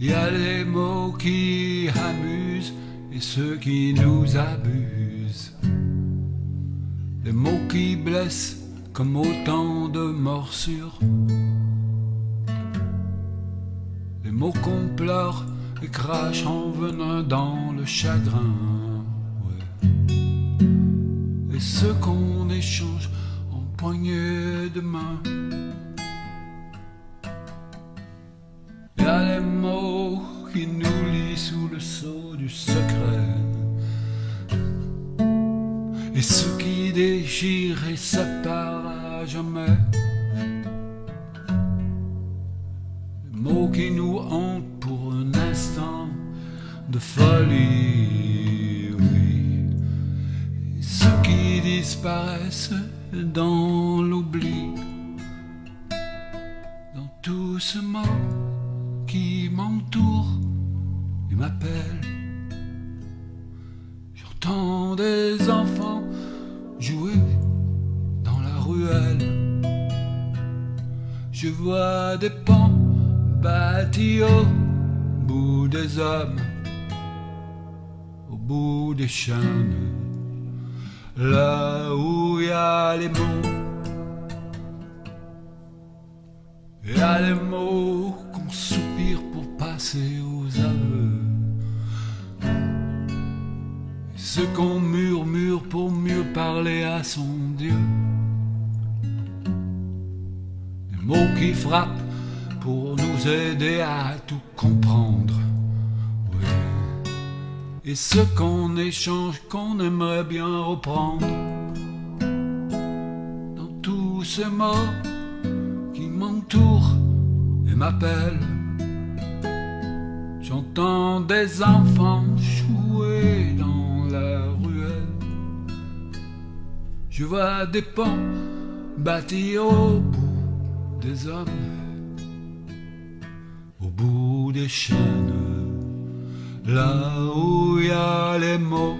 Il y a les mots qui amusent et ceux qui nous abusent. Les mots qui blessent comme autant de morsures. Les mots qu'on pleure et crache en venant dans le chagrin. Et ceux qu'on échange en poignée de main. Les mots qui nous lient sous le sceau du secret. Et ceux qui déchirent et séparent à jamais. Les mots qui nous hantent pour un instant de folie, oui. Et ceux qui disparaissent dans l'oubli. Dans tout ce mot qui m'entoure et m'appelle. J'entends des enfants jouer dans la ruelle. Je vois des pans bâtis au bout des hommes, au bout des chaînes, là où il y a les mots. Il y a les mots qu'on Et ce qu'on murmure pour mieux parler à son Dieu. Des mots qui frappent pour nous aider à tout comprendre. Et ce qu'on échange qu'on aimerait bien reprendre. Dans tous ces mots qui m'entourent et m'appellent. J'entends des enfants jouer dans la ruelle. Je vois des ponts bâtis au bout des hommes, au bout des chaînes, là où il y a les mots